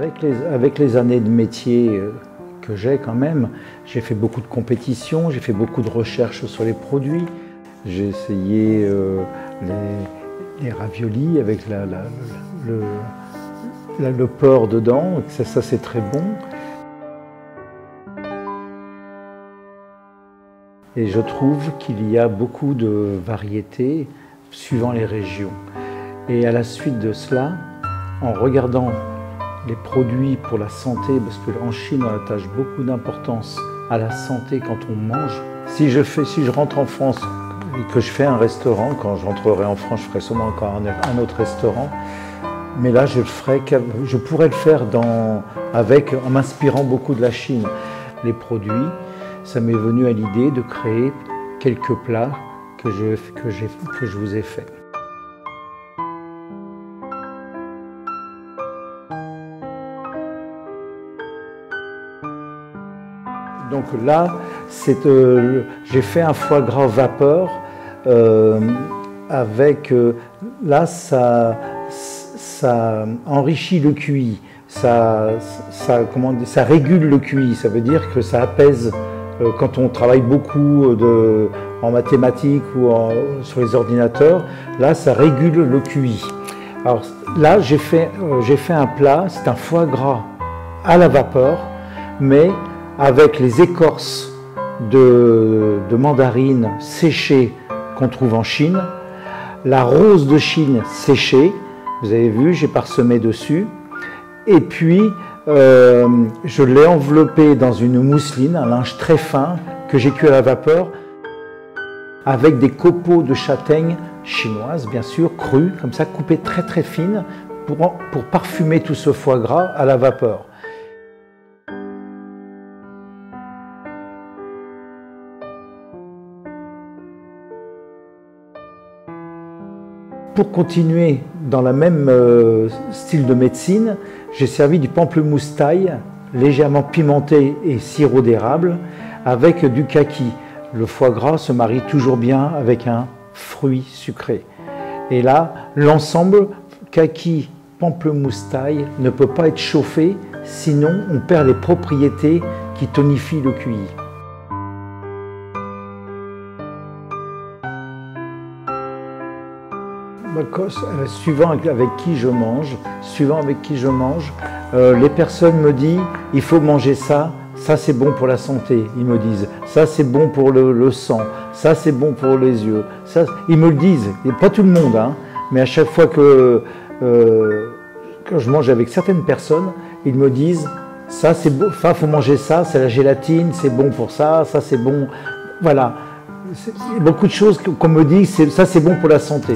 Avec les, années de métier euh, que j'ai quand même, j'ai fait beaucoup de compétitions, j'ai fait beaucoup de recherches sur les produits. J'ai essayé euh, les, raviolis avec le, porc dedans, ça, ça c'est très bon. Et je trouve qu'il y a beaucoup de variétés suivant les régions. Et à la suite de cela, en regardant les produits pour la santé, parce qu'en Chine on attache beaucoup d'importance à la santé quand on mange. Si je, fais, si je rentre en France et que je fais un restaurant, quand je rentrerai en France, je ferai sûrement encore un, autre restaurant. Mais là, je, ferai, je pourrais le faire dans, avec, en m'inspirant beaucoup de la Chine. Les produits, ça m'est venu à l'idée de créer quelques plats que je, que, que je vous ai faits. Donc là, euh, j'ai fait un foie gras vapeur euh, avec. Euh, là, ça, enrichit le QI, ça, régule le QI, ça veut dire que ça apaise quand on travaille beaucoup en mathématiques ou sur les ordinateurs. Là, ça régule le QI. Alors là, j'ai fait un plat, c'est un foie gras à la vapeur, mais avec les écorces de, mandarine séchées qu'on trouve en Chine, la rose de Chine séchée, vous avez vu, j'ai parsemé dessus, et puis euh, je l'ai enveloppé dans une mousseline, un linge très fin que j'ai cuit à la vapeur, avec des copeaux de châtaigne chinoise, bien sûr, crus, comme ça, coupés très très pour, pour parfumer tout ce foie gras à la vapeur. Pour continuer dans le même euh, style de médecine, j'ai servi du pamplemousse taille, légèrement pimenté et sirop d'érable, avec du kaki. Le foie gras se marie toujours bien avec un fruit sucré. Et là, l'ensemble kaki pamplemousse taille ne peut pas être chauffé, sinon on perd les propriétés qui tonifient le QI. Euh, suivant avec qui je mange, suivant avec qui je mange, euh, les personnes me disent il faut manger ça, ça c'est bon pour la santé. Ils me disent ça c'est bon pour le, sang, ça c'est bon pour les yeux. Ça, ils me le disent, pas tout le monde, hein, mais à chaque fois que, euh, je mange avec certaines personnes, ils me disent ça c'est bon, il faut manger ça, c'est la gélatine, c'est bon pour ça, ça c'est bon. Voilà. Beaucoup de choses qu'on me dit, ça c'est bon pour la santé.